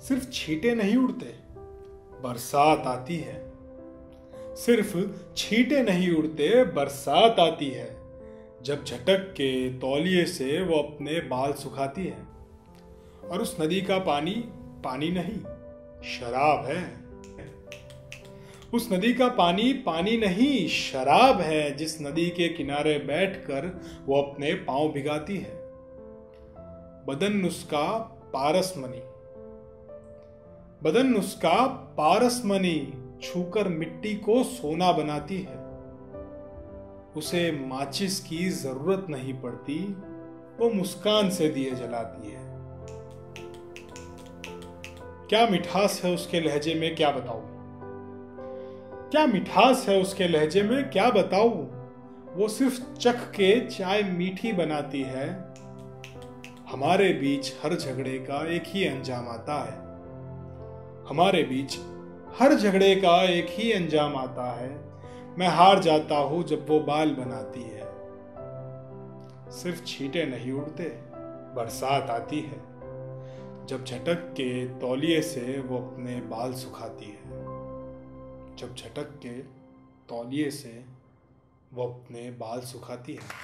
सिर्फ़ छींटे नहीं उड़ते, बरसात आती है। सिर्फ़ छींटे नहीं उड़ते, बरसात आती है। जब झटक के तौलिए से वो अपने बाल सुखाती है। और उस नदी का पानी पानी नहीं, शराब है। उस नदी का पानी पानी नहीं, शराब है, जिस नदी के किनारे बैठकर वो अपने पाँव भिगाती है। बदन उसका पारसमनी बदन उसका पारसमनी छूकर मिट्टी को सोना बनाती है। उसे माचिस की ज़रूरत नहीं पड़ती, वो मुस्कान से दिए जलाती है। क्या मिठास है उसके लहजे में, क्या बताऊँ? क्या मिठास है उसके लहजे में, क्या बताऊँ? वो सिर्फ़ चख के चाय मीठी बनाती है। हमारे बीच हर झगड़े का एक ही अंजाम आता है। हमारे बीच हर झगड़े का एक ही अंजाम आता है। मैं हार जाता हूँ जब वो बाल बनाती है। सिर्फ़ छींटे नहीं उड़ते, बरसात आती है। जब झटक के तौलिए से वो अपने बाल सुखाती है। जब झटक के तौलिए से वो अपने बाल सुखाती है।